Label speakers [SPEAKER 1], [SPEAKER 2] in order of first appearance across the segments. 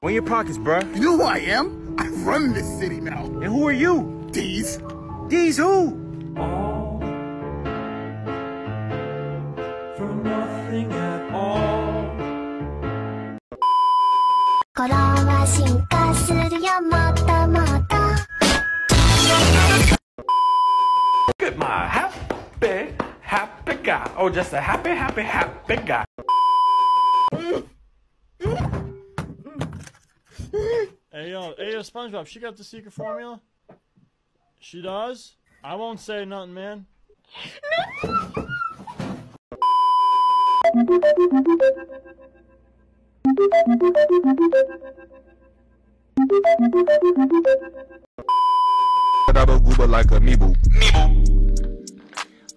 [SPEAKER 1] Where your pockets, bruh?
[SPEAKER 2] You know who I am? I run this city now.
[SPEAKER 1] And who are you?
[SPEAKER 2] D's.
[SPEAKER 1] These who?
[SPEAKER 3] all for nothing at all.
[SPEAKER 4] 心は進化するよもっともっと
[SPEAKER 3] Look at my happy, happy guy. Oh, just a happy, happy, happy guy.
[SPEAKER 5] Hey yo, hey yo, SpongeBob, she got the secret formula? She does? I won't say nothing, man.
[SPEAKER 6] Dabba gooba like a meeble. Meeble.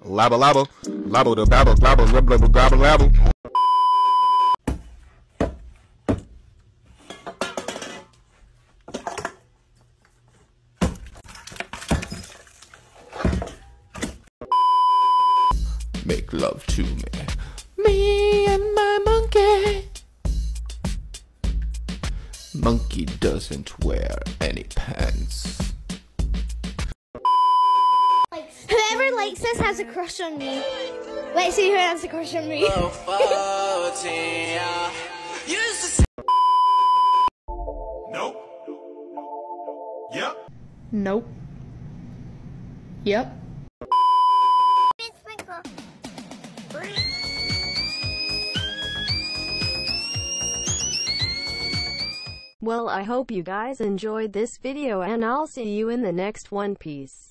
[SPEAKER 6] Labba labba. Labba the babble. Glabba rub blubber grabba Make love to me. Me and my monkey. Monkey doesn't wear any pants.
[SPEAKER 7] Whoever likes this has a crush on me. Let's see who has a crush on me.
[SPEAKER 2] Nope. Yep.
[SPEAKER 8] Nope. Yep.
[SPEAKER 9] Well I hope you guys enjoyed this video and I'll see you in the next one. Peace.